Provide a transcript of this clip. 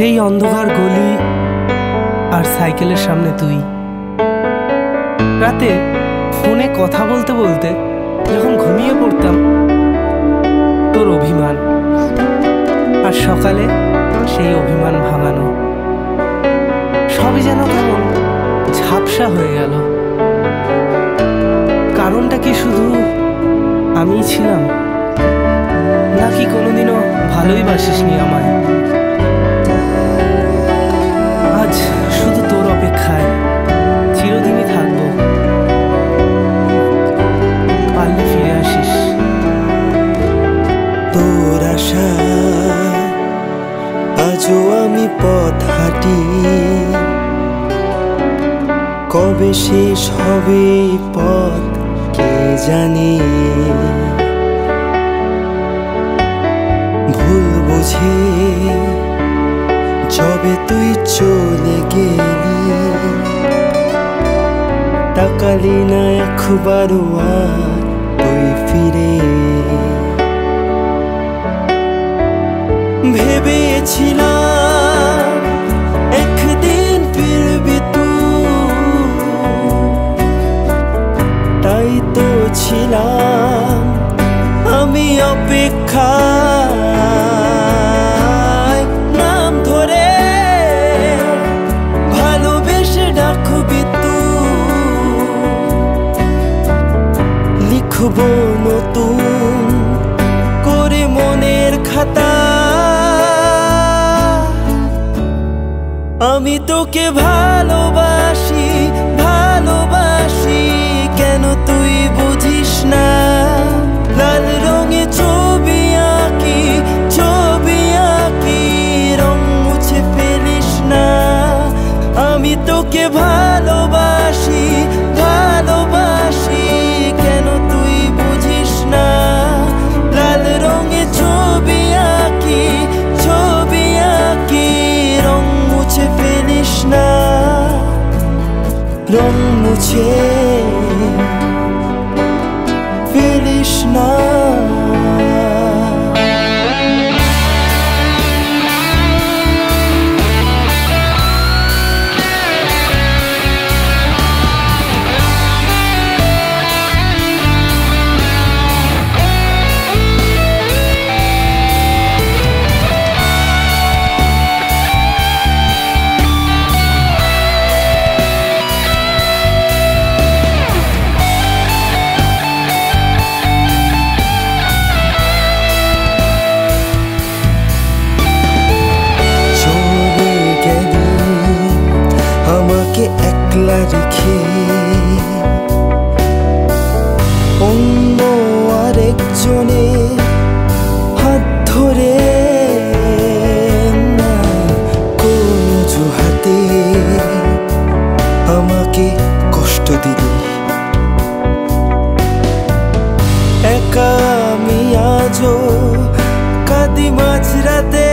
সেই অন্ধকার গলি আর সাইকেলের সামনে তুই। রাতে ফোনে কথা বলতে বলতে যখন ঘুমিয়ে পড়তাম, তোর অভিমান আর সকালে সেই অভিমান ভাঙানো। সবই যেন কেমন ঝাপসা হয়ে গেল। কারণটা কি শুধু আমিই ছিলাম? নাকি কোনোদিনও ভালোই বাসিসনি আমায়? আজও আমি পথ হাঁটি। কবে শেষ হবে পথ, কে জানে? ভুল বুঝে যবে তুই চলে গেলি, তাকালি না একবারও তুই ফিরে। ভেবেছিলাম ছিলাম আমি অপেক্ষায় নাম ধরে ভালোবেসে ডাকবি তুই লিখব নতুন করে মনের খাতা। আমি তোকে ভালোবাসি ভালোবাসি, কেন তুই না রং মুছে। ফেলিস না। আমাকে একলা রেখে। অন্য আরেকজনে হাত ধরে না, কোন অজুহাতে আমাকে কষ্ট দিলি। একা আমি আজও কাঁদি মাঝরাতে।